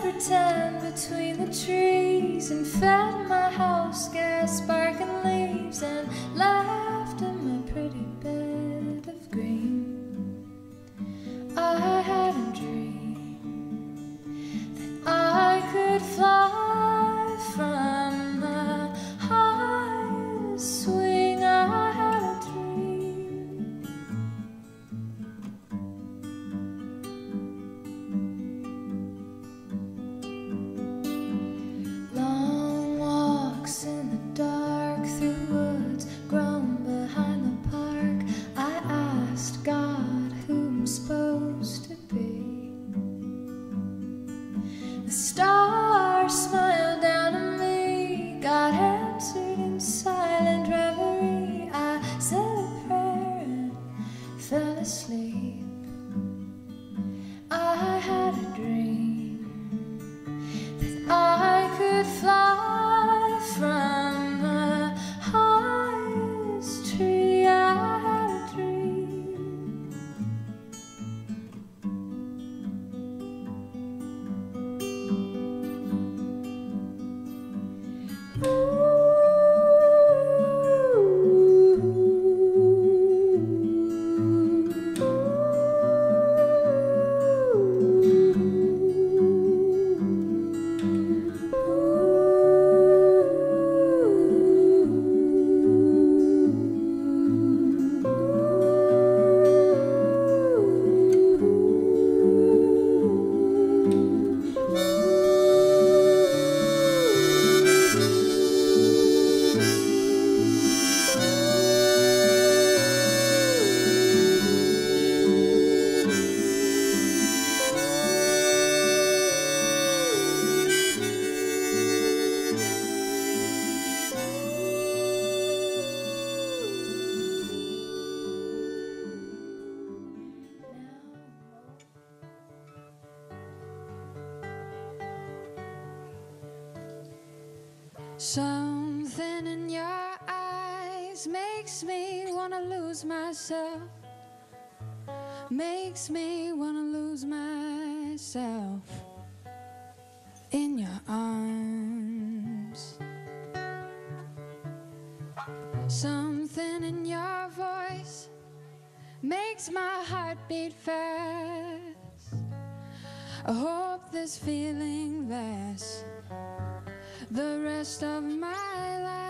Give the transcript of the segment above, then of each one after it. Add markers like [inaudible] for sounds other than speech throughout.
pretend between the trees and fed my house gas, sparking leaves and light. Something in your eyes makes me wanna lose myself. Makes me wanna lose myself in your arms. Something in your voice makes my heart beat fast. I hope this feeling lasts the rest of my life.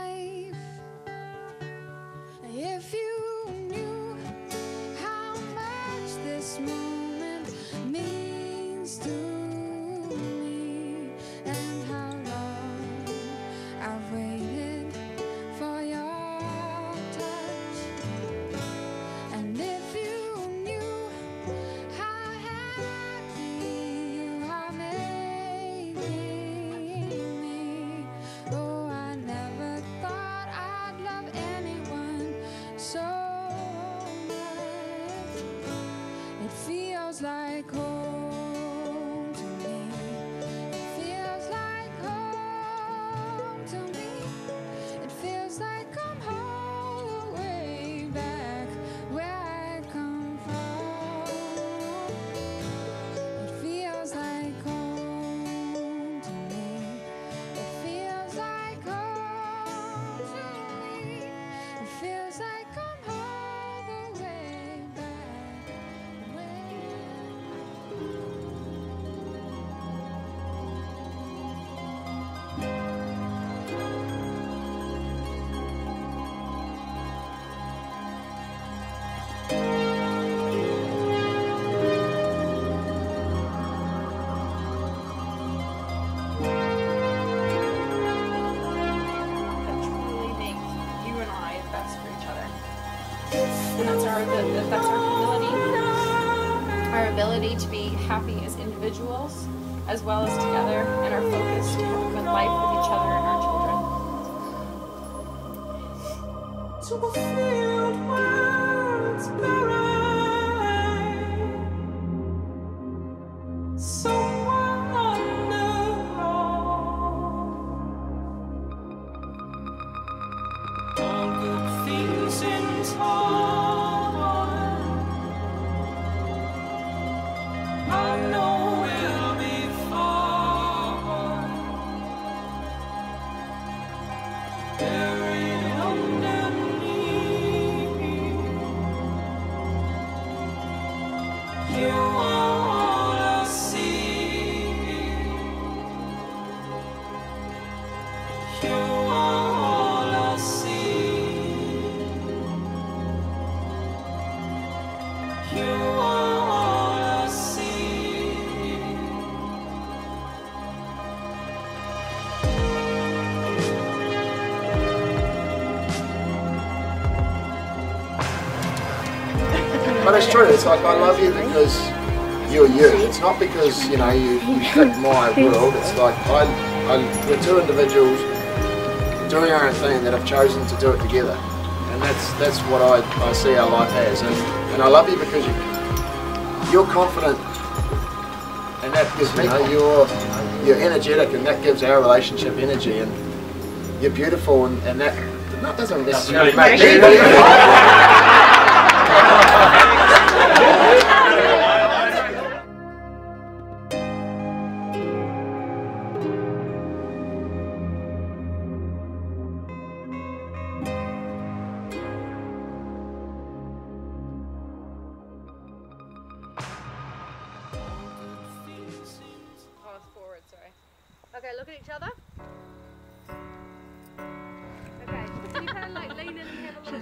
our affects our humility, our ability to be happy as individuals as well as together, and our focus to help live life with each other and our children. It's true. It's like I love you because you're you. It's not because you know you, you fit my world. It's like I, I we're two individuals doing our own thing that have chosen to do it together, and that's that's what I, I see our life as. And, and I love you because you you're confident, and that gives me. You know, you're you're energetic, and that gives our relationship energy. And you're beautiful, and, and that that doesn't necessarily make me. [laughs]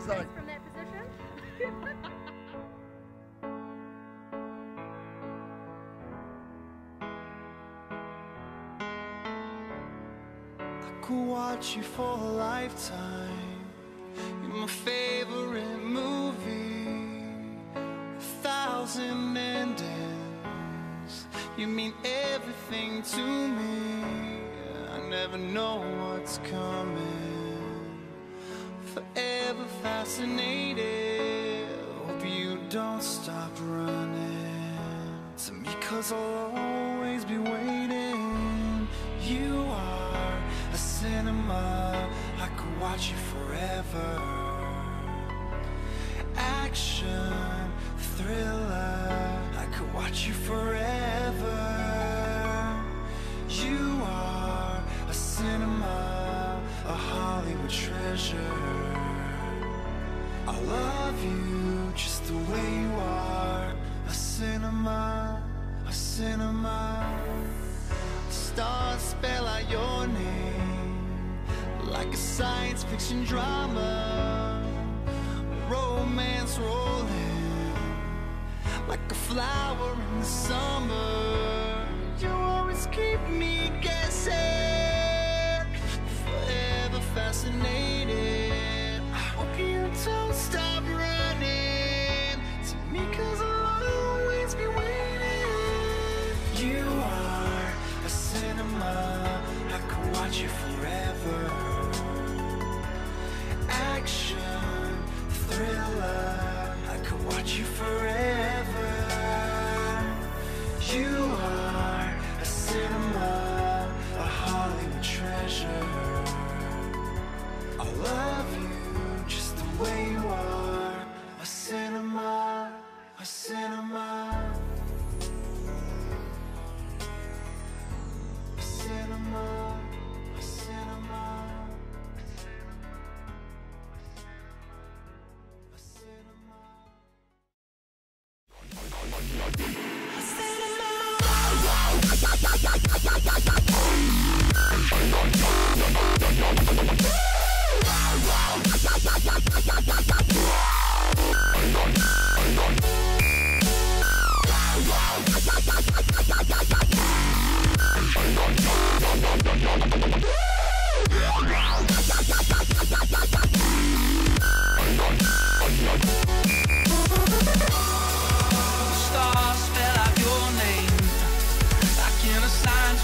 and have a little She's kiss like- from that position? [laughs] I could watch you for a lifetime. You're my favorite movie. A thousand endings. You mean everything to me. I never know what's coming. Fascinated. Hope you don't stop running to me, cause I'll always be waiting. You are a cinema, I could watch you forever. Action, thriller, I could watch you forever. You are a cinema, a Hollywood treasure. I love you just the way you are. A cinema, a cinema. Stars spell out your name like a science fiction drama. Romance rolling like a flower in the summer. You always keep me guessing,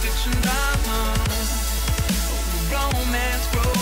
fiction drama. Romance growing